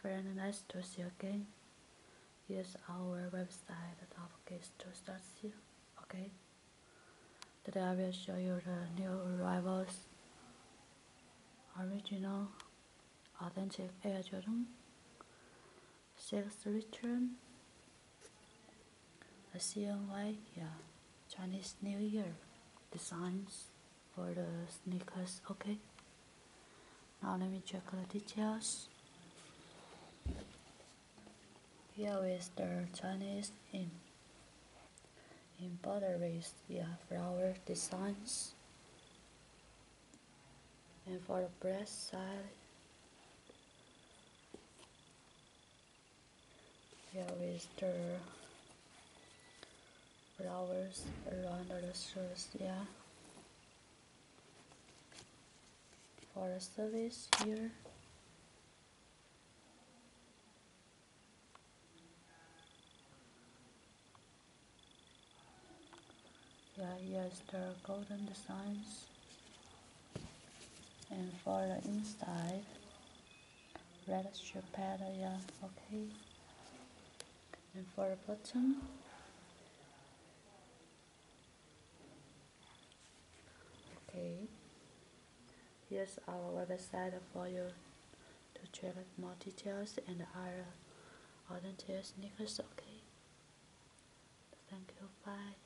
friend, nice to see you again. Here's our website of K2.co. Okay. Today I will show you the new arrivals. Original, authentic Air Jordan. Six Retro. A CNY, yeah. Chinese New Year designs for the sneakers. Okay. Now let me check the details. Here is the Chinese in embroideries, yeah, flower designs. And for the breast side, here is the flowers around the shirts, yeah. For the service here. The golden designs. And for the inside, red strip pattern, yeah, okay. And for the bottom, okay. Here's our website for you to check more details and other authentic sneakers, okay. Thank you, bye.